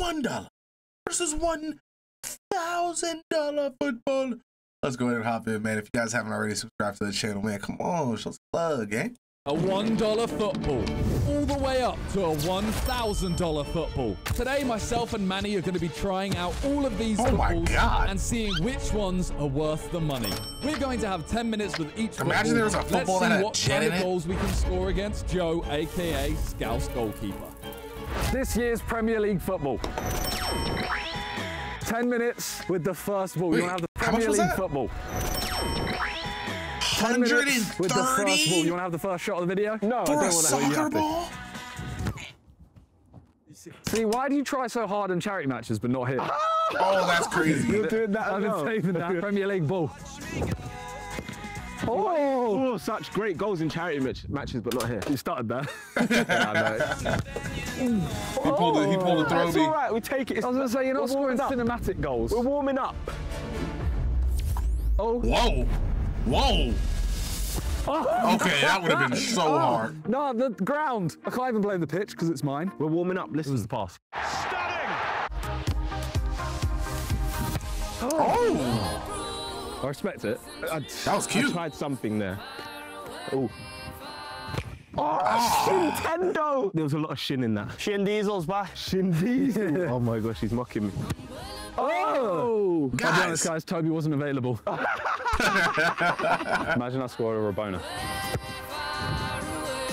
one dollar versus one thousand dollar football. Let's go ahead and hop in, man. If you guys haven't already subscribed to the channel, man, come on, show plug, eh? A $1 football, all the way up to a $1,000 football. Today, myself and Manny are going to be trying out all of these Oh footballs and seeing which ones are worth the money. We're going to have 10 minutes with each Imagine football. there was a football Let's that see had what kind of goals we can score against Joe, aka Scouse goalkeeper. This year's Premier League football. 10 minutes with the first ball. Wait, you want to have the Premier League that? football. 10 minutes with the first ball. You want to have the first shot of the video? No, for a want to. Soccer have to. ball? See, why do you try so hard in charity matches but not here? Oh, that's crazy. You're doing that I've been saving that Premier League ball. Oh, Oh, such great goals in charity match, matches, but not here. you started there. He pulled the, he pulled the throw It's all right. We take it. It's, I was going to say, you're not we're scoring warming up. cinematic goals. We're warming up. Oh, Whoa. Whoa. Oh. Okay, that would have been so oh. hard. no, the ground. I can't even blame the pitch because it's mine. We're warming up. It Listen. was the pass. stunning Oh, I respect it. I, that was cute. I tried something there. Oh. Oh, Nintendo! There was a lot of shin in that. Shin Diesel's back. Shin Diesel. oh my gosh, he's mocking me. Oh! oh! I'll be Guys. honest, guys, Toby wasn't available. Imagine I scored a Rabona.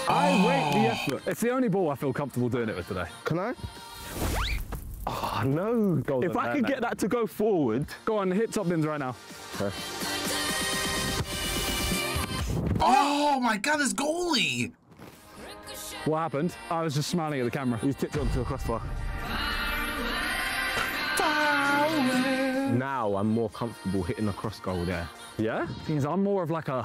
I rate the effort. It's the only ball I feel comfortable doing it with today. Can I? Oh no. Goals if I could mate. get that to go forward. Go on, hit top bins right now. Oh my god, this goalie. What happened? I was just smiling at the camera. He's tipped onto a crossbar. Now I'm more comfortable hitting a cross goal there. Yeah? Thing I'm more of like a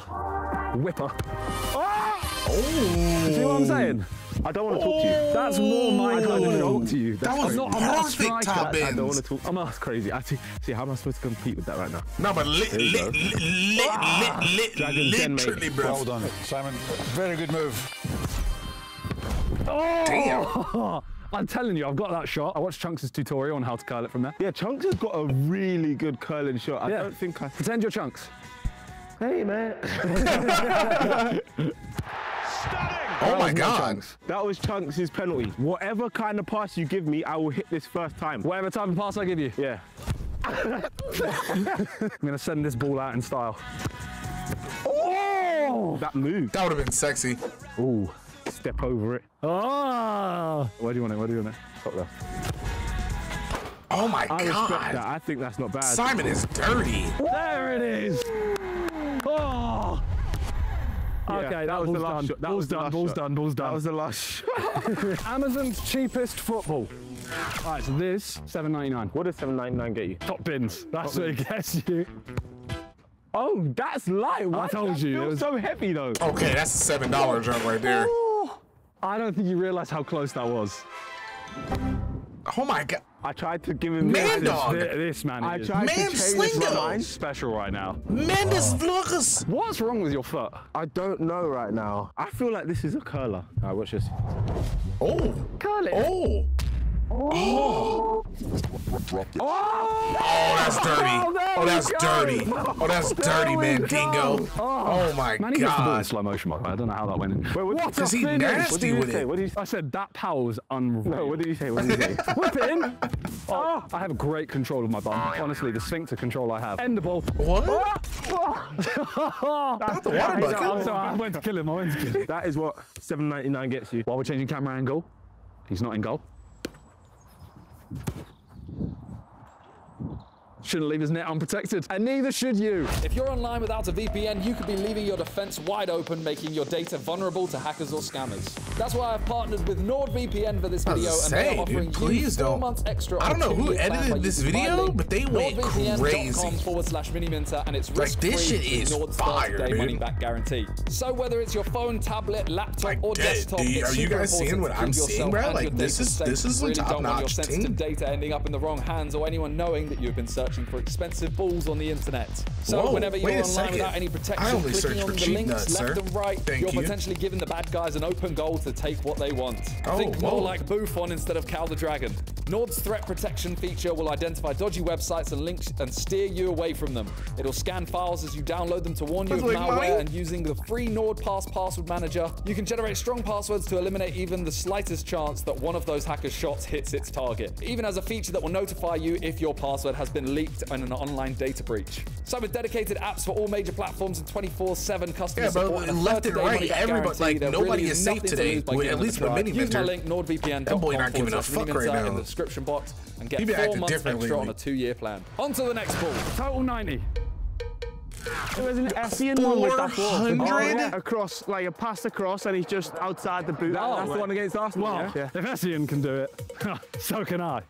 whipper. Oh. oh! See what I'm saying? I don't want to talk to you. Oh! That's more my kind of want to talk talk to you. That was not- I'm not a perfect striker. top I don't want to talk. I'm that's crazy. I see, see, how am I supposed to compete with that right now? No, but lit, lit, lit, lit, lit, lit, Dragon Den, mate. literally, bro. Well done, Simon. Very good move. Damn. I'm telling you, I've got that shot. I watched Chunkz' tutorial on how to curl it from there. Yeah, Chunkz has got a really good curling shot. I Yeah. don't think I. Pretend you're Chunkz. Hey, man. Stunning! Oh my god. That was Chunkz' penalty. Whatever kind of pass you give me, I will hit this first time. Whatever type of pass I give you. Yeah. I'm going to send this ball out in style. Oh! That move. That would have been sexy. Ooh. Step over it. Ah! Where do you want it? Where do you want it? Top left. Oh my I respect god. that. I think that's not bad. Simon is dirty. There it is! Oh! Yeah, okay, that, was ball's the last done. shot. That ball's was done. Ball's done. Ball's done. That was the last shot. Amazon's cheapest football. All right, so this seven ninety nine. What does 799 get you? Top bins. That's what it gets you. Oh, that's light. Why told you, it feel was- so heavy though. Okay, that's a seven dollar jump right there. I don't think you realise how close that was. Oh my god. I tried to give him Man this. dog. This, this man I tried Man to change slingo. my mind. special right now. Mendes Lucas. What's wrong with your foot? I don't know right now. I feel like this is a curler. All right, watch this. Oh. Curl it. Oh. Oh. Oh, that's dirty. Oh, there Oh, that's dirty. Oh, that's dirty, man, go. dingo. Oh. oh my Man, he gets the ball in god. slow motion, by the way. I don't know how that went in. Wait, what, What he finish. nasty what did you with say? it. What did you say? I said that power was unreal. No, what did you say? What did you say? Whip it in. Oh, ah. I have great control of my bum. Honestly, the sphincter control I have. End the ball. What? Ah. That's the water bucket. I'm sorry, I went to kill him. I went to kill him. that is what 799 gets you. While we're changing camera angle, he's not in goal. Thank you. Shouldn't leave his net unprotected, and neither should you. If you're online without a VPN, you could be leaving your defense wide open, making your data vulnerable to hackers or scammers. That's why I've partnered with NordVPN for this video, gonna and they're offering dude, you please four don't- months extra. I don't know who edited this video, but they went crazy. forward slash miniminter, and it's Like, risk-free this shit is Nord's fire, 30-day dude. money-back guarantee. So whether it's your phone, tablet, laptop, Like, or desktop, do you- it's are you super guys seeing what to I'm seeing, bro? Like, this is- safe. this is You some really don't your top-notch sensitive team. data ending up in the wrong hands or anyone knowing that you've been searching for expensive balls on the internet. So Whoa, whenever you're online second. without any protection, clicking on the links nuts, left sir. and right, Thank you're you. potentially giving the bad guys an open goal to take what they want. Oh, Think more whoa. like Buffon instead of Cal the Dragon. Nord's threat protection feature will identify dodgy websites and links and steer you away from them. It'll scan files as you download them to warn you of Like malware mine? and using the free NordPass password manager, you can generate strong passwords to eliminate even the slightest chance that one of those hackers' shots hits its target. It even has a feature that will notify you if your password has been leaked in an online data breach. So with dedicated apps for all major platforms and 24/7 customer Yeah, support, and left and right, everybody- like, there nobody really is safe nothing to today, with- at least with try. Mini Use my link nordvpn.com That boy not giving a fuck right Mentor in the description box and get He four months different extra on a two-year plan. On to the next ball. Total 90. There was an Essien one with that ball. 400? Oh, yeah. Across, like a pass across, and he's just outside the boot. Oh, That's the one against Arsenal. Well, yeah. if Essien can do it, so can I.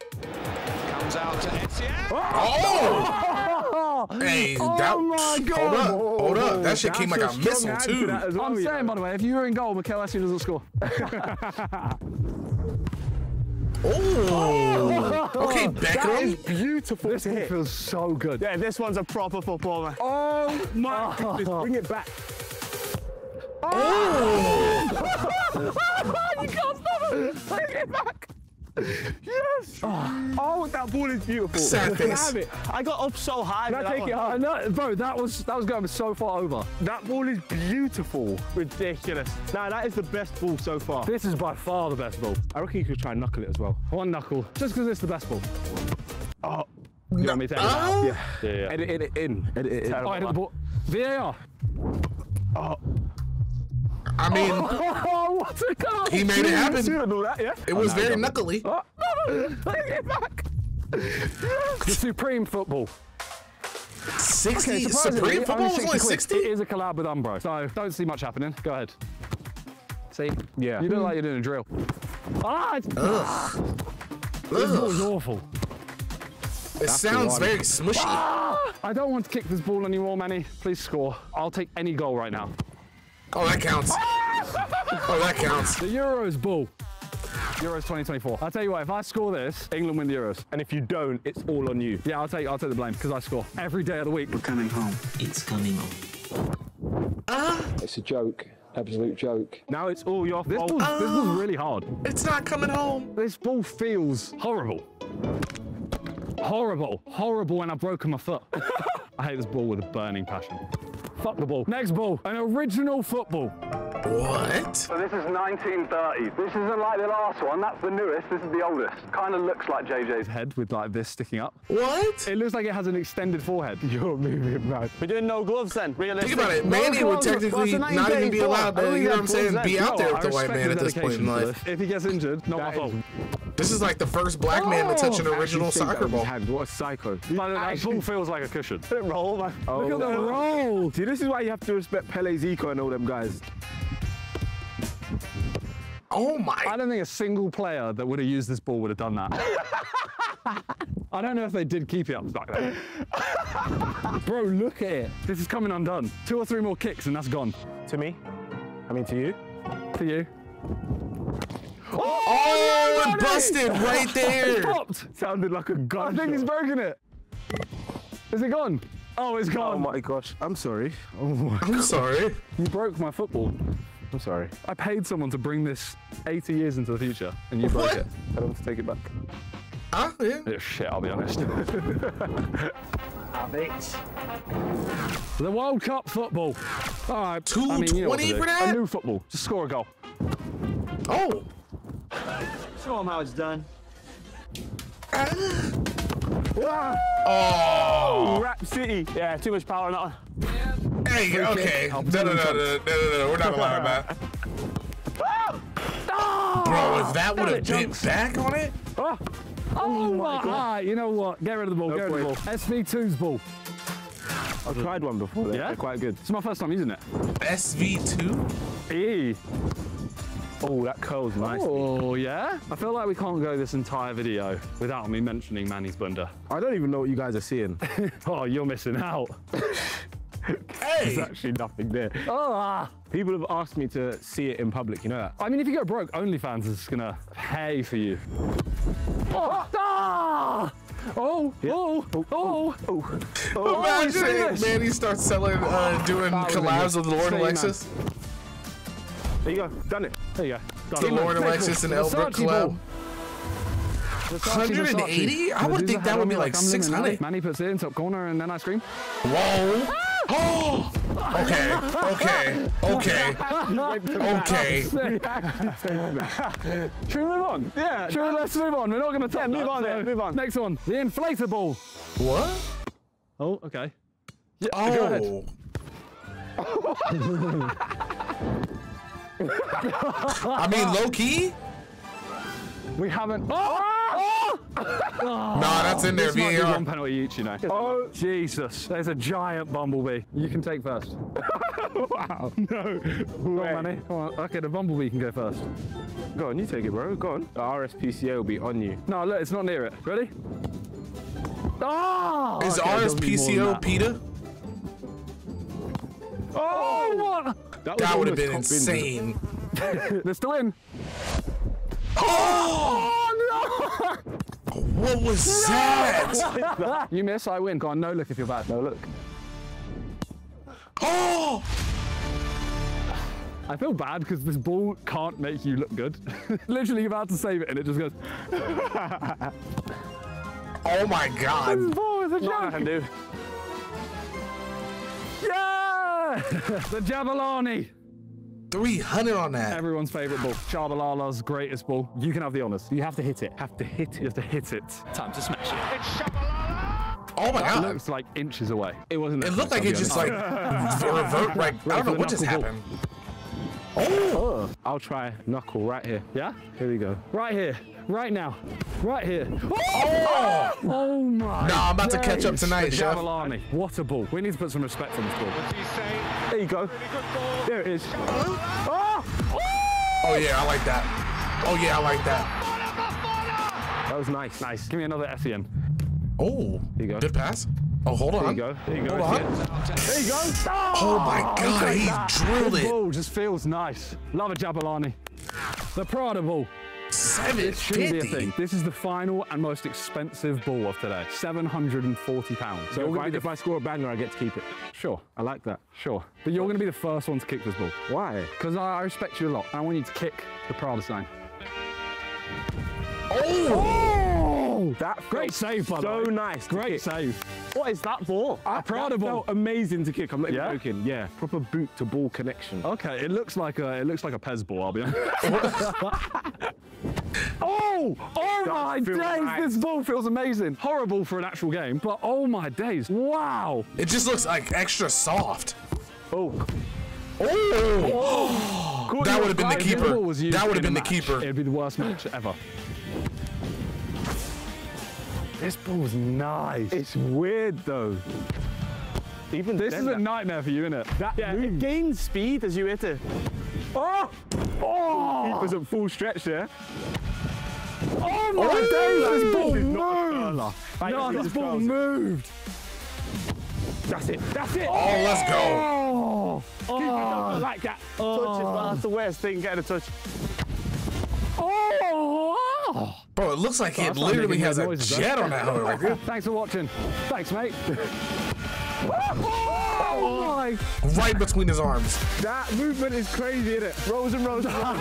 Comes out to Etienne. Oh! oh! Hey, oh that. my Hold up, hold up. That shit came like a a missile hand to too. that as well, I'm yeah. saying, by the way, if you were in goal, Michael Essien doesn't score. Oh. Okay, Beckham. That is beautiful This hit. feels so good. Yeah, this one's a proper footballer. Oh my goodness, bring it back. Oh! you can't stop it! Bring it back! Yes! Oh, that ball is beautiful. Sad Can I face. have it? I got up so high. Can I take it high? No, bro, that was that was going so far over. That ball is beautiful. Ridiculous. Nah, that is the best ball so far. This is by far the best ball. I reckon you could try and knuckle it as well. One knuckle, just because it's the best ball. Oh, You want me to edit it? Oh. Yeah, yeah, yeah. edit it in. Edit it in. Oh, I the ball. VAR. I mean, Oh, what a goal! he made it happen. all that, yeah? It was very knuckly. Oh, Take it back. The supreme football. 60 surprisingly, Supreme only football was only 60. It is a collab with Umbro, so don't see much happening. Go ahead. See? Yeah. You look like you're doing a drill. Ah, it's, this ball is awful. It sounds very smushy. I don't want to kick this ball anymore, Manny. Please score. I'll take any goal right now. Oh, that counts. Oh, that counts. The Euros ball. Euros 2024. I'll tell you what, if I score this, England win the Euros. And if you don't, it's all on you. Yeah, I'll take I'll take the blame because I score every day of the week. We're coming home. It's coming home. Ah! It's a joke, absolute joke. Now it's all your This fault. ball's, this ball's really hard. It's not coming home. This ball feels horrible. Horrible. Horrible when I've broken my foot. I hate this ball with a burning passion. Fuck the ball. Next ball. An original football. What? So this is 1930. This isn't like the last one. That's the newest. This is the oldest. Kind of looks like JJ's. Head with like this sticking up. What? It looks like it has an extended forehead. You're moving mad. We're doing no gloves then, realistic. Think about it. Manny would technically What's the not even be allowed to, you know what I'm saying, be out there with the white man at this point in life. If he gets injured, not my fault. This is like the first black man to touch an oh, original soccer ball. What a psycho. But that ball feels like a cushion. Let it roll, man. Oh, Look at the roll. See, this is why you have to respect Pele, Zico, and all them guys. Oh my. I don't think a single player that would have used this ball would have done that. I don't know if they did keep it up back then. Bro, look at it. This is coming undone. Two or three more kicks and that's gone. To me? I mean, to you? To you. Oh, oh, oh it busted right there. It there. popped. Sounded like a gun. I think he's broken it. Is it gone? Oh, it's oh gone. Oh my gosh. I'm sorry. Oh my. I'm sorry. You broke my football. I'm sorry. I paid someone to bring this 80 years into the future and you broke What? it. Tell them to take it back. Ah, yeah. It's shit, I'll be honest. the World Cup football. All right. I mean, you know 220 for that? A new football. Just score a goal. Oh. Show them how it's done. Oh. Rap City. Yeah, too much power on that one. Hey, okay. No, no, no, no, no, no, no, no. We're not allowing that. Bro, if that would have been back on it, Oh, oh, oh my God. You know what? Get rid of the ball. No get rid of the ball. SV2's ball. I've tried one before. They're, Yeah? they're quite good. It's my first time using it. SV2? E. Oh, that curls nicely. Oh. oh, yeah? I feel like we can't go this entire video without me mentioning Manny's blunder. I don't even know what you guys are seeing. Oh, you're missing out. There's actually nothing there. Ah. People have asked me to see it in public, you know that? I mean, if you go broke, OnlyFans is gonna pay for you. Oh! Ah! Oh! Oh! Oh! Oh, oh, oh. Imagine Manny starts selling, uh, doing That would've been collabs good. with Lord Stay, man. Alexis. There you go, done it. There you go. The Done. Lord Next Alexis ball. and Elbert Versace ball. collab. Versace, Versace. 180? I would Medusa think that had would on be me like I'm living 600. life. Manny puts it in top corner and then I scream. Whoa. Oh. Okay. Okay. Okay. Okay. Should we move on? Yeah. Should we, let's move on. We're not going to talk. move on, so- move on. Next one. The inflatable. What? Oh, okay. Yeah, go oh. ahead. Oh. I mean, low key. We haven't. Oh! Oh. Nah, that's in there. This might be VAR. one penalty each, you know. Oh, Jesus. There's a giant bumblebee. You can take first. wow. No. Come on, Manny. Come on. Okay, the bumblebee can go first. Go on, you take it, bro. Go on. The RSPCA will be on you. No, look, it's not near it. Ready? Oh! Is okay, it does need more than RSPCA that. PETA? Oh, oh, what? That, That would have been insane. They're still in. Oh! oh What was that? You miss, I win. Go on, no look if you're bad. No look. Oh! I feel bad because this ball can't make you look good. Literally, you're about to save it and it just goes. Oh my This god. ball is a Nothing joke. can do. Yeah! the Jabulani. 300 on that. Everyone's favourite ball. Tshabalala's greatest ball. You can have the honours. You have to hit it. Have to hit it. You have to hit it. Time to smash it. Oh my It god. looks like inches away. It wasn't. It looked close, like I'll it just honest. like revert like I don't know what just happened. ball. Happened. Oh! I'll try knuckle right here. Yeah? Here we go. Right here. Right now. Right here. Oh! Oh, oh my. Nah, I'm about to catch up tonight, The chef. Jabulani. What a ball. We need to put some respect on this ball. There you go. There it is. Oh! Oh yeah, I like that. Oh yeah, I like that. That was nice. Nice. Give me another SEN. Oh, There you go. good pass. Oh, hold on. There you go. There you go. Hold on. There you go. Oh, oh my god, he drilled This it. ball just feels nice. Love a Jabulani. The Prada ball. Shouldn't be a 750. thing. This is the final and most expensive ball of today. £740. So So you're if I, be if I score a banger, I get to keep it. Sure, I like that. sure. But you're going to be the first one to kick this ball. Why? Because I, I respect you a lot. and I want you to kick the Prada sign. Oh! oh! That Great felt save, by the so way. nice. Great kick. save. What is that ball? A Prada ball. Amazing to kick. I'm not even Yeah? joking. Yeah, proper boot to ball connection. Okay, it looks like a it looks like a Pez ball. I'll be honest. oh, oh my feel days! nice. This ball feels amazing. Horrible for an actual game, but oh my days! Wow. It just looks like extra soft. Oh, Oh! that would have been the If this keeper. ball was used That would have been the keeper. It'd be the worst match ever. This ball's nice. it's weird though. Even this is a nightmare for you, isn't it? that yeah, it gains speed as you hit it. Oh! Oh, Keeper's at full stretch there. oh, oh my days! This ball This is not a moved. Right, No, this ball curls. moved. That's it. That's it. Oh, let's go. Oh, Keeper oh. like that. Touch is well, that's the worst thing. Get a touch. oh. Bro, it looks like oh, it literally has a noises, though. jet on that hood. Like, Thanks for watching. Thanks, mate. oh my! right between his arms. That movement is crazy, isn't it? Rows and rows. and rows.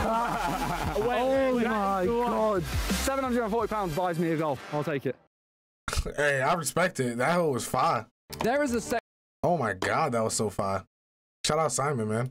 Oh my god! Seven hundred and forty pounds buys me a golf. I'll take it. Hey, I respect it. That hoe was fire. There is a Oh my god, that was so fire. Shout out Simon, man.